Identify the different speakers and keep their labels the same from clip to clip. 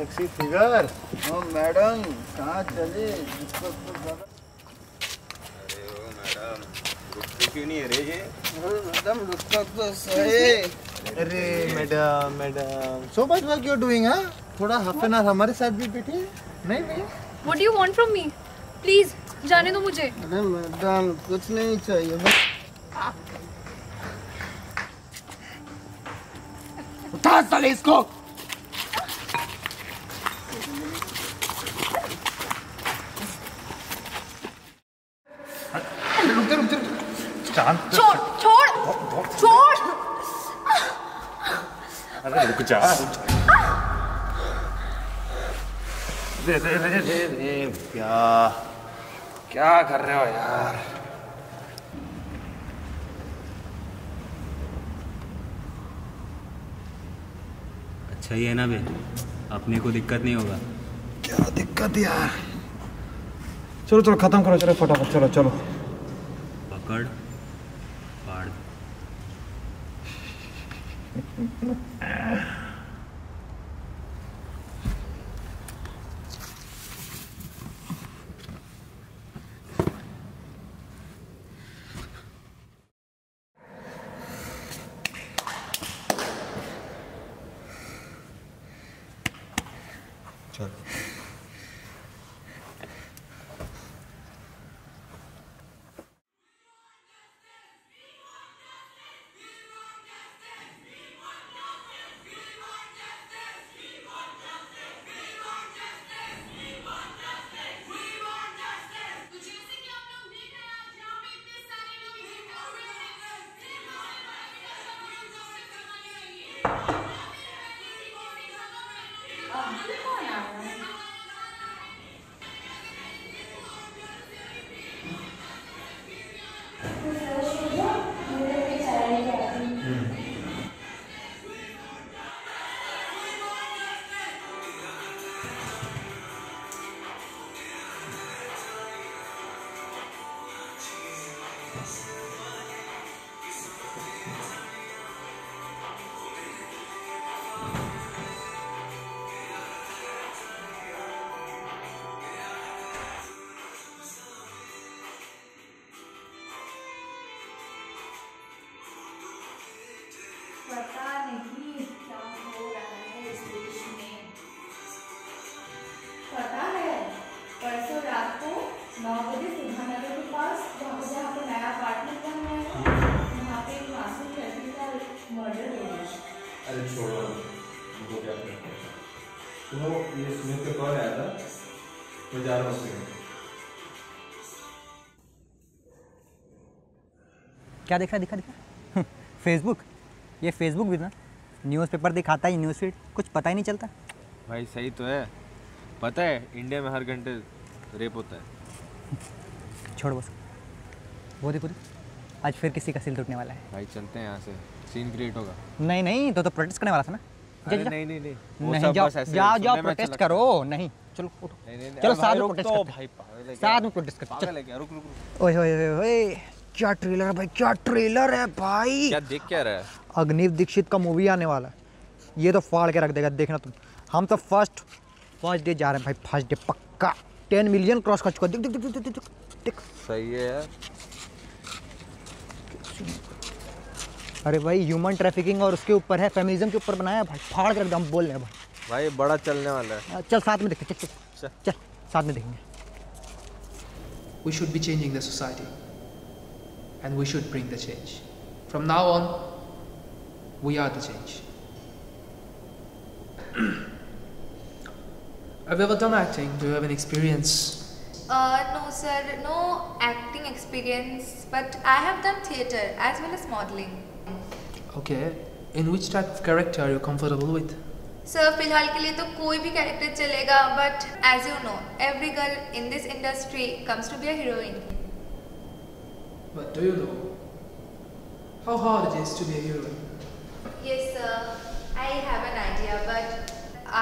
Speaker 1: Sexy figure ओ madam कहाँ चले? इसको तो ज़्यादा
Speaker 2: अरे ओ मैडम रुकते क्यों नहीं है रे ये?
Speaker 1: मैडम रुको तो सही। अरे madam madam so much work you doing हाँ? थोड़ा हाफ़ एन आवर हमारे साथ भी बैठिए नहीं नहीं।
Speaker 3: What do you want from me? Please, जाने दो मुझे।
Speaker 1: अरे मैडम कुछ नहीं चाहिए। बस
Speaker 2: उठा साले इसको
Speaker 1: रुक रुक रुक शांत
Speaker 3: छोड़ छोड़ छोड़
Speaker 2: अरे रुक जा
Speaker 1: रे रे रे रे रे क्या क्या कर रहे हो यार?
Speaker 4: अच्छा ही है ना बे अपने को दिक्कत नहीं होगा।
Speaker 1: क्या दिक्कत यार? चलो चलो खत्म करो चलो फटाफट चलो चलो।
Speaker 4: पकड़।
Speaker 5: 자. नौ बजे सुधानगर के पास जहाँ पे जहाँ पे नया अपार्टमेंट बन रहा है वहाँ पे एक मासूम लड़की का मर्डर हो गया।
Speaker 6: अरे छोड़ो उनको क्या करते सुनो ये सुमित का कॉल आया था मैं जा रहा हूँ
Speaker 7: क्या दिख रहा है दिखा दिखा? फेसबुक ये फेसबुक भी ना न्यूज़पेपर दिखाता है न्यूज़ फ़ीड कुछ पता ही नहीं चलता।
Speaker 6: भाई सही तो है पता है इंडिया में हर घंटे रेप होता है।
Speaker 7: छोड़ बस वो देखो आज फिर किसी का सिल टूटने वाला है।
Speaker 6: भाई चलते हैं यहाँ से। सीन क्रिएट होगा।
Speaker 7: नहीं नहीं तो तो प्रोटेस्ट करने वाला था ना। जा, जा,
Speaker 6: नहीं नहीं नहीं।
Speaker 7: नहीं जाओ जाओ जाओ
Speaker 6: अच्छा
Speaker 7: प्रोटेस्ट करो। नहीं चलो उठो। चलो साथ में प्रोटेस्ट करते हैं। साथ में प्रोटेस्ट करते
Speaker 6: है रुक रुक
Speaker 7: ओए ओए ओए क्या ट्रेलर है भाई? क्या ट्रेलर है भाई?
Speaker 6: क्या देख क्या रहा है?
Speaker 7: अग्निव दीक्षित का मूवी आने वाला है। ये तो फाड़ के रख देगा देखना तुम। हम तो फ़र्स्ट फ़र्स्ट डे जा रहे हैं भाई। फ़र्स्ट डे पक्का। टेन मिलियन क्रॉस कर चुका देख देख देख देख देख देख देख
Speaker 6: सही है यार
Speaker 7: अरे भाई ह्यूमन ट्रैफिकिंग और उसके ऊपर है फेमिनिज्म के ऊपर बनाया भाई फाड़ के रख दे हम बोल रहे हैं भाई
Speaker 6: भाई बड़ा चलने वाला है
Speaker 7: चल साथ में देखते चल चल
Speaker 6: चल।
Speaker 7: चल साथ में देखेंगे
Speaker 8: We should be changing the society. And we should bring the change. From now on, we are the change. have you ever done acting? Do you have any experience?
Speaker 5: Uh, no, sir, no acting experience, but I have done theatre as well as modeling.
Speaker 8: Okay. In which type of character are you comfortable with?
Speaker 5: Sir फिलहाल के लिए तो कोई भी character चलेगा but as you know every girl in this industry comes to be a heroine
Speaker 8: But do you know how hard it is to be a heroine?
Speaker 5: Yes, sir, I have an idea, but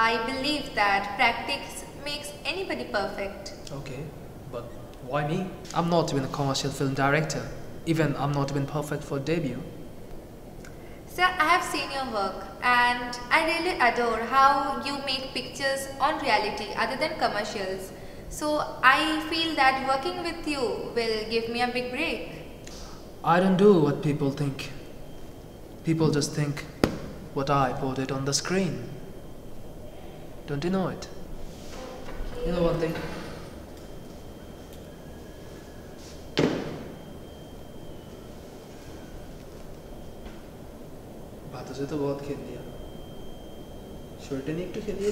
Speaker 5: I believe that practice makes anybody perfect.
Speaker 8: Okay, but why me? I'm not even a commercial film director. Even I'm not even perfect for debut.
Speaker 5: Sir, I have seen your work.
Speaker 9: and I really adore how you make pictures on reality other than commercials. So I feel that working with you will give me a big break.
Speaker 8: I don't do what people think. People just think what I put it on the screen. Don't you know it? You know one thing? बातों से तो बहुत खेल लिया छोटे ने एक तो खेलिए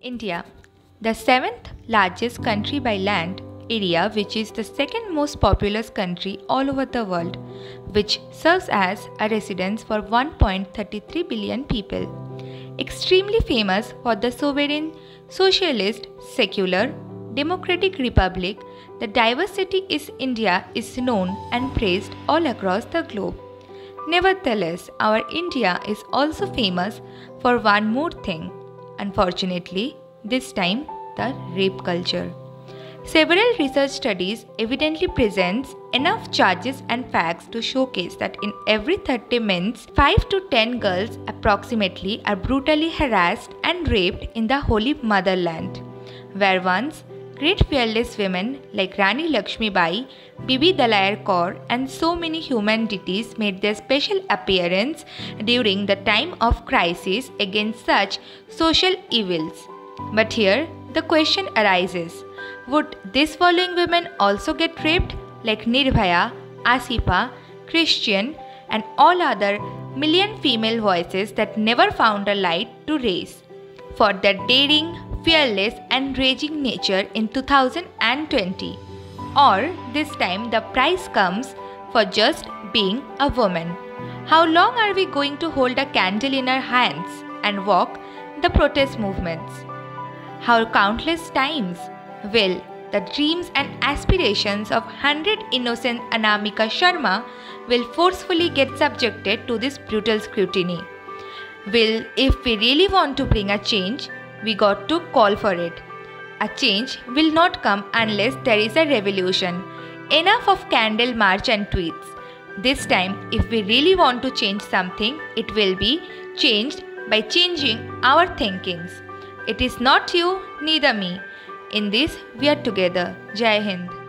Speaker 9: India, the seventh largest country by land area, which is the second most populous country all over the world, which serves as a residence for 1.33 billion people. Extremely famous for the sovereign, socialist, secular, democratic republic, the diversity is India is known and praised all across the globe. Nevertheless, our India is also famous for one more thing. Unfortunately, this time the rape culture. Several research studies evidently presents enough charges and facts to showcase that in every 30 minutes, 5 to 10 girls approximately are brutally harassed and raped in the holy motherland, where once great fearless women like Rani Lakshmi Bai, Bibi Dalayar Kaur and so many human deities made their special appearance during the time of crisis against such social evils. But here the question arises would these following women also get raped like Nirbhaya, Asifa, Christian, and all other million female voices that never found a light to raise? For their daring, fearless, and raging nature in 2020. Or this time the price comes for just being a woman. How long are we going to hold a candle in our hands and walk the protest movements? How countless times will the dreams and aspirations of 100 innocent Anamika Sharma will forcefully get subjected to this brutal scrutiny. Will, if we really want to bring a change, we got to call for it. A change will not come unless there is a revolution. Enough of candle march and tweets. This time, if we really want to change something, it will be changed by changing our thinkings. It is not you, neither me. In this, we are together. Jai Hind.